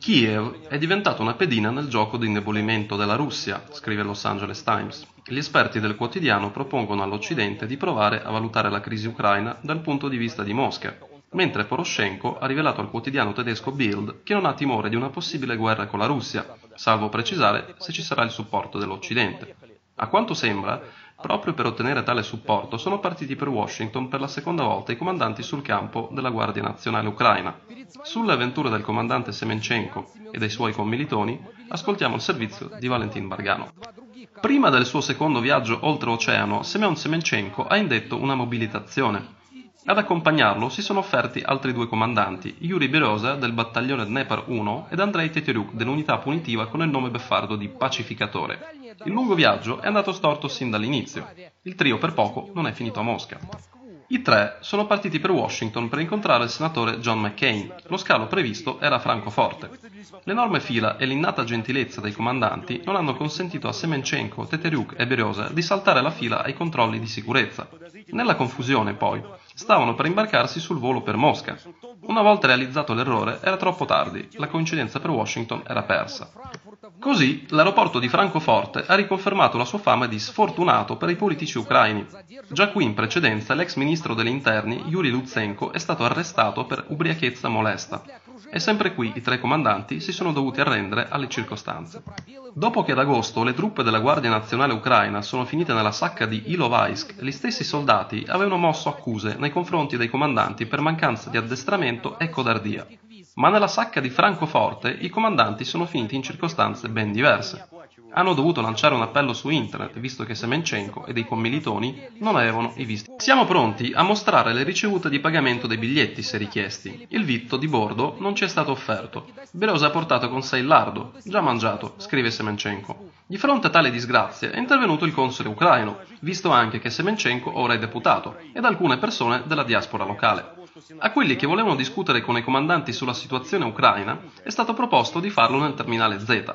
Kiev è diventata una pedina nel gioco di indebolimento della Russia, scrive Los Angeles Times. Gli esperti del quotidiano propongono all'Occidente di provare a valutare la crisi ucraina dal punto di vista di Mosca, mentre Poroshenko ha rivelato al quotidiano tedesco Bild che non ha timore di una possibile guerra con la Russia, salvo precisare se ci sarà il supporto dell'Occidente. A quanto sembra, proprio per ottenere tale supporto sono partiti per Washington per la seconda volta i comandanti sul campo della Guardia Nazionale Ucraina. Sulle avventure del comandante Semenchenko e dei suoi commilitoni ascoltiamo il servizio di Valentin Bargano. Prima del suo secondo viaggio oltreoceano, Semyon Semenchenko ha indetto una mobilitazione. Ad accompagnarlo si sono offerti altri due comandanti, Yuri Berosa del battaglione Dnepr 1 ed Andrei Teteruk dell'unità punitiva con il nome beffardo di Pacificatore. Il lungo viaggio è andato storto sin dall'inizio. Il trio per poco non è finito a Mosca. I tre sono partiti per Washington per incontrare il senatore John McCain. Lo scalo previsto era a Francoforte. L'enorme fila e l'innata gentilezza dei comandanti non hanno consentito a Semenchenko, Teteriuk e Beriosa di saltare la fila ai controlli di sicurezza. Nella confusione, poi, stavano per imbarcarsi sul volo per Mosca. Una volta realizzato l'errore, era troppo tardi, la coincidenza per Washington era persa. Così l'aeroporto di Francoforte ha riconfermato la sua fama di sfortunato per i politici ucraini. Già qui in precedenza l'ex ministro degli interni Yuri Lutsenko è stato arrestato per ubriachezza molesta. E sempre qui i tre comandanti si sono dovuti arrendere alle circostanze. Dopo che ad agosto le truppe della Guardia Nazionale Ucraina sono finite nella sacca di Ilovaisk, gli stessi soldati avevano mosso accuse nei confronti dei comandanti per mancanza di addestramento e codardia. Ma nella sacca di Francoforte i comandanti sono finiti in circostanze ben diverse. Hanno dovuto lanciare un appello su internet, visto che Semenchenko e dei commilitoni non avevano i visti. Siamo pronti a mostrare le ricevute di pagamento dei biglietti, se richiesti. Il vitto di bordo non ci è stato offerto. Berosa ha portato con sé il lardo, già mangiato, scrive Semenchenko. Di fronte a tale disgrazia è intervenuto il console ucraino, visto anche che Semenchenko ora è deputato, ed alcune persone della diaspora locale. A quelli che volevano discutere con i comandanti sulla situazione ucraina è stato proposto di farlo nel terminale Z.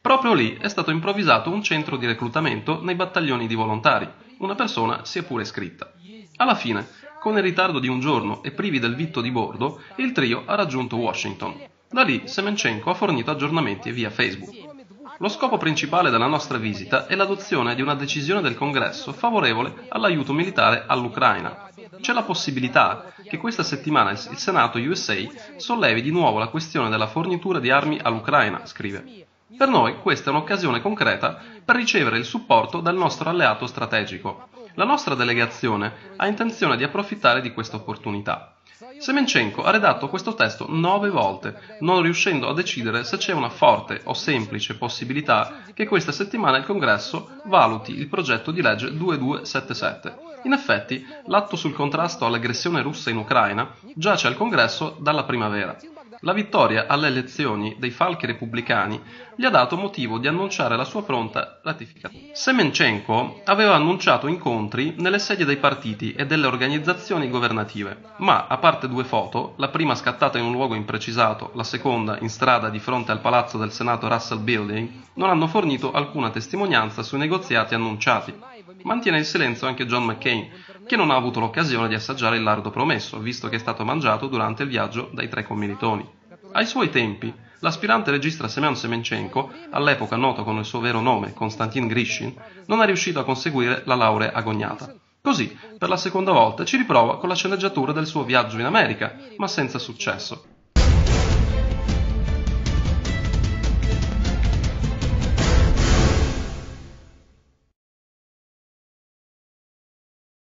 Proprio lì è stato improvvisato un centro di reclutamento nei battaglioni di volontari. Una persona si è pure iscritta. Alla fine, con il ritardo di un giorno e privi del vitto di bordo, il trio ha raggiunto Washington. Da lì Semenchenko ha fornito aggiornamenti via Facebook. Lo scopo principale della nostra visita è l'adozione di una decisione del Congresso favorevole all'aiuto militare all'Ucraina. C'è la possibilità che questa settimana il Senato USA sollevi di nuovo la questione della fornitura di armi all'Ucraina, scrive. Per noi questa è un'occasione concreta per ricevere il supporto dal nostro alleato strategico. La nostra delegazione ha intenzione di approfittare di questa opportunità. Semenchenko ha redatto questo testo nove volte, non riuscendo a decidere se c'è una forte o semplice possibilità che questa settimana il Congresso valuti il progetto di legge 2277. In effetti, l'atto sul contrasto all'aggressione russa in Ucraina giace al Congresso dalla primavera. La vittoria alle elezioni dei falchi repubblicani gli ha dato motivo di annunciare la sua pronta ratificazione. Semenchenko aveva annunciato incontri nelle sedie dei partiti e delle organizzazioni governative, ma a parte due foto, la prima scattata in un luogo imprecisato, la seconda in strada di fronte al palazzo del Senato Russell Building, non hanno fornito alcuna testimonianza sui negoziati annunciati. Mantiene il silenzio anche John McCain, che non ha avuto l'occasione di assaggiare il lardo promesso, visto che è stato mangiato durante il viaggio dai tre commilitoni. Ai suoi tempi, l'aspirante regista Semyon Semenchenko, all'epoca noto con il suo vero nome, Konstantin Grishin, non è riuscito a conseguire la laurea agognata. Così, per la seconda volta, ci riprova con la sceneggiatura del suo viaggio in America, ma senza successo.